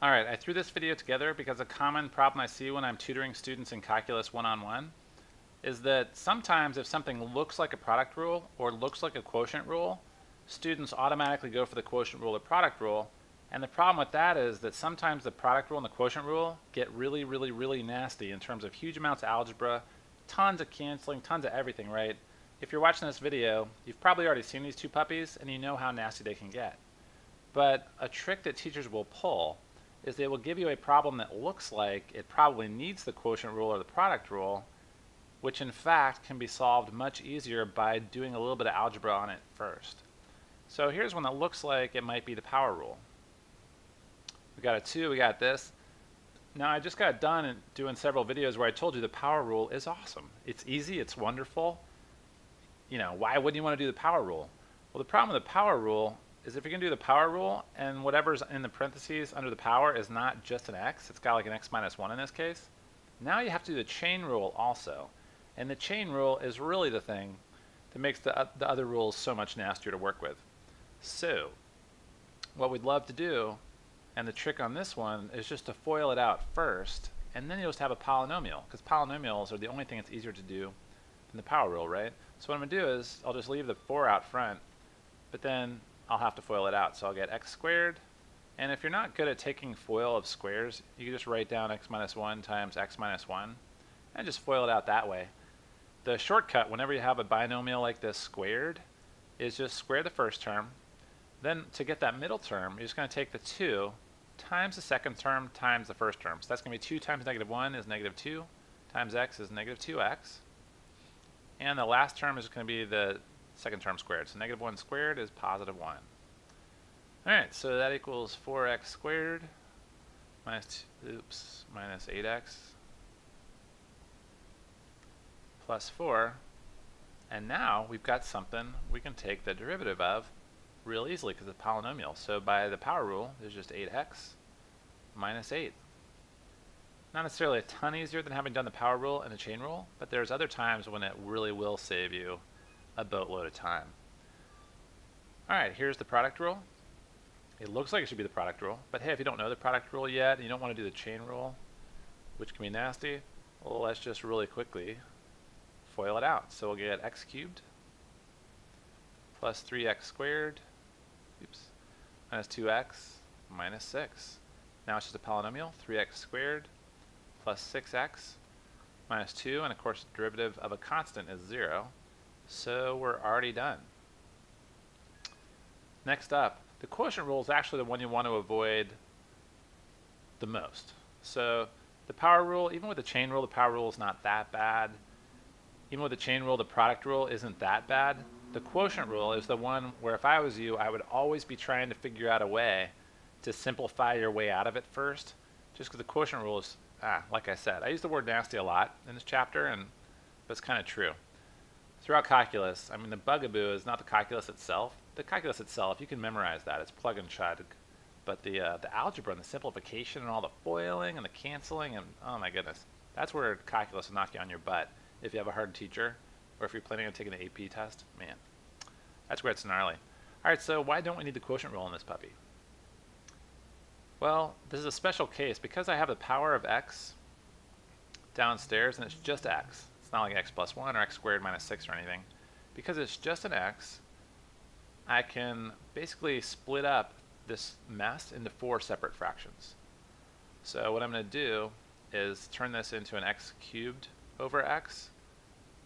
All right, I threw this video together because a common problem I see when I'm tutoring students in calculus one-on-one -on -one is that sometimes if something looks like a product rule or looks like a quotient rule, students automatically go for the quotient rule or product rule. And the problem with that is that sometimes the product rule and the quotient rule get really, really, really nasty in terms of huge amounts of algebra, tons of canceling, tons of everything, right? If you're watching this video, you've probably already seen these two puppies and you know how nasty they can get. But a trick that teachers will pull is they will give you a problem that looks like it probably needs the quotient rule or the product rule, which in fact can be solved much easier by doing a little bit of algebra on it first. So here's one that looks like it might be the power rule. We got a 2, we got this. Now I just got done doing several videos where I told you the power rule is awesome. It's easy, it's wonderful. You know, why wouldn't you want to do the power rule? Well, the problem with the power rule is if you're going to do the power rule and whatever's in the parentheses under the power is not just an x, it's got like an x minus 1 in this case, now you have to do the chain rule also. And the chain rule is really the thing that makes the, uh, the other rules so much nastier to work with. So, what we'd love to do, and the trick on this one, is just to FOIL it out first, and then you'll just have a polynomial, because polynomials are the only thing that's easier to do than the power rule, right? So what I'm going to do is, I'll just leave the 4 out front, but then I'll have to FOIL it out. So I'll get x squared. And if you're not good at taking FOIL of squares, you can just write down x minus 1 times x minus 1 and just FOIL it out that way. The shortcut, whenever you have a binomial like this squared, is just square the first term. Then to get that middle term, you're just going to take the 2 times the second term times the first term. So that's going to be 2 times negative 1 is negative 2 times x is negative 2x. And the last term is going to be the second term squared. So negative 1 squared is positive 1. Alright, so that equals 4x squared minus, two, oops, minus 8x plus 4. And now we've got something we can take the derivative of real easily because it's a polynomial. So by the power rule, there's just 8x minus 8. Not necessarily a ton easier than having done the power rule and the chain rule, but there's other times when it really will save you a boatload of time. Alright, here's the product rule. It looks like it should be the product rule, but hey, if you don't know the product rule yet, and you don't want to do the chain rule, which can be nasty, well, let's just really quickly FOIL it out. So we'll get x cubed plus 3x squared, oops, minus 2x minus 6. Now it's just a polynomial, 3x squared plus 6x minus 2, and of course the derivative of a constant is 0. So we're already done. Next up, the quotient rule is actually the one you want to avoid the most. So the power rule, even with the chain rule, the power rule is not that bad. Even with the chain rule, the product rule isn't that bad. The quotient rule is the one where if I was you, I would always be trying to figure out a way to simplify your way out of it first. Just because the quotient rule is, ah, like I said, I use the word nasty a lot in this chapter, and that's kind of true throughout calculus, I mean, the bugaboo is not the calculus itself. The calculus itself, you can memorize that. It's plug and chug. But the, uh, the algebra and the simplification and all the FOILing and the canceling and, oh my goodness, that's where calculus will knock you on your butt if you have a hard teacher or if you're planning on taking the AP test. Man, that's where it's gnarly. All right, so why don't we need the quotient rule in this puppy? Well, this is a special case. Because I have the power of x downstairs and it's just x, it's not like x plus 1 or x squared minus 6 or anything. Because it's just an x, I can basically split up this mess into four separate fractions. So what I'm going to do is turn this into an x cubed over x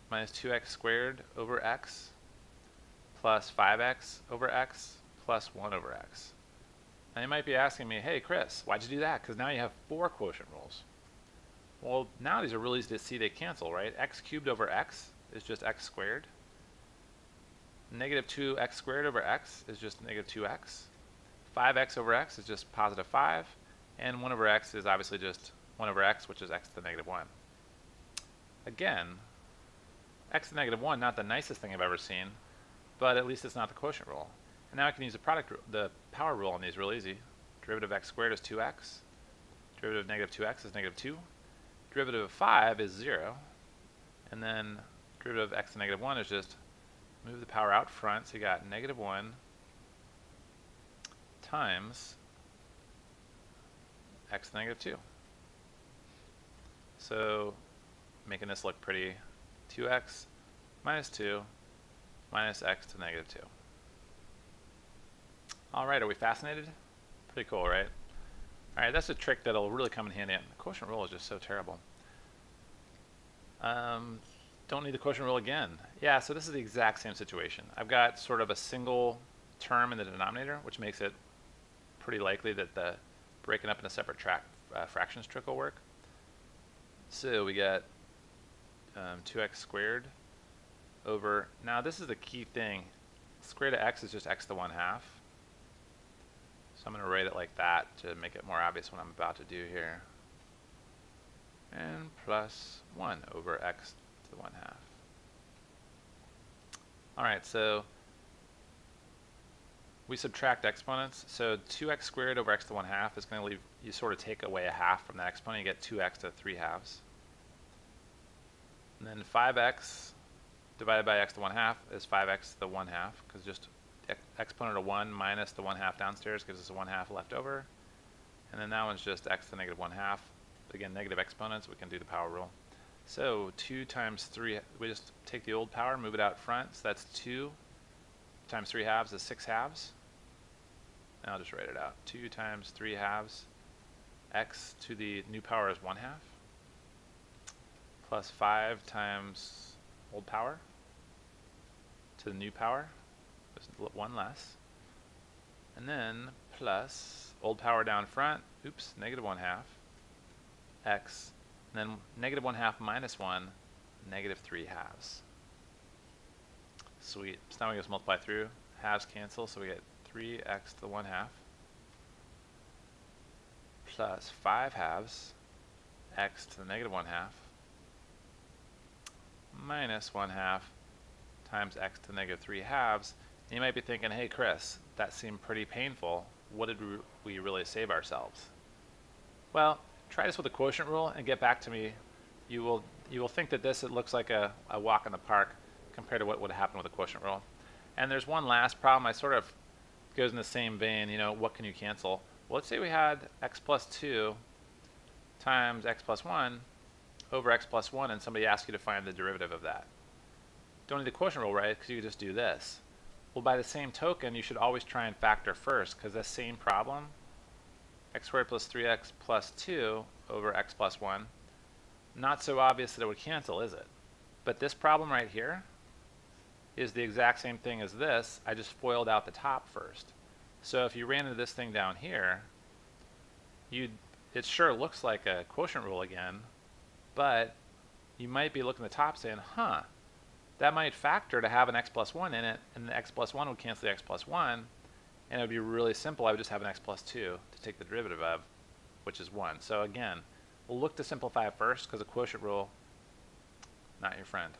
minus 2x squared over x plus 5x over x plus 1 over x. Now you might be asking me, hey Chris, why'd you do that? Because now you have four quotient rules. Well, now these are really easy to see they cancel, right? x cubed over x is just x squared. Negative 2x squared over x is just negative 2x. 5x over x is just positive 5. And 1 over x is obviously just 1 over x, which is x to the negative 1. Again, x to the negative 1, not the nicest thing I've ever seen, but at least it's not the quotient rule. And now I can use the product, the power rule on these real easy. Derivative of x squared is 2x. Derivative of negative 2x is negative 2 derivative of 5 is 0. And then derivative of x to negative 1 is just move the power out front. So you got negative 1 times x to negative 2. So making this look pretty, 2x minus 2 minus x to negative 2. Alright, are we fascinated? Pretty cool, right? Alright, that's a trick that'll really come in handy. The quotient rule is just so terrible. Um, don't need the quotient rule again. Yeah, so this is the exact same situation. I've got sort of a single term in the denominator, which makes it pretty likely that the breaking up into separate track, uh, fractions trick will work. So we get um, 2x squared over, now this is the key thing, square root of x is just x to the 1 half. So I'm going to write it like that to make it more obvious what I'm about to do here. And plus 1 over x to the 1 half. Alright, so we subtract exponents. So 2x squared over x to the 1 half is going to leave, you sort of take away a half from that exponent, you get 2x to 3 halves. And then 5x divided by x to 1 half is 5x to the 1 half, because just exponent of 1 minus the 1 half downstairs gives us a 1 half left over. And then that one's just x to the negative 1 half. Again, negative exponents, we can do the power rule. So 2 times 3, we just take the old power, move it out front, so that's 2 times 3 halves is 6 halves. And I'll just write it out. 2 times 3 halves, x to the new power is 1 half, plus 5 times old power to the new power, just one less. And then plus old power down front, oops, negative 1 half, x, and then negative 1 half minus 1, negative 3 halves. Sweet. So now we just multiply through. Halves cancel, so we get 3x to the 1 half plus 5 halves x to the negative 1 half minus 1 half times x to the negative 3 halves. And you might be thinking, hey Chris, that seemed pretty painful. What did we really save ourselves? Well, try this with the quotient rule and get back to me. You will, you will think that this it looks like a, a walk in the park compared to what would happen with the quotient rule. And there's one last problem. I sort of goes in the same vein, you know, what can you cancel? Well, let's say we had x plus 2 times x plus 1 over x plus 1 and somebody asks you to find the derivative of that. Don't need the quotient rule, right? Because you could just do this. Well, by the same token, you should always try and factor first because the same problem, x squared plus 3x plus 2 over x plus 1, not so obvious that it would cancel, is it? But this problem right here, is the exact same thing as this. I just FOILed out the top first. So if you ran into this thing down here, you it sure looks like a quotient rule again, but you might be looking at the top saying, huh, that might factor to have an x plus 1 in it, and the x plus 1 would cancel the x plus 1, and it would be really simple. I would just have an x plus 2 to take the derivative of, which is 1. So again, we'll look to simplify first because the quotient rule, not your friend.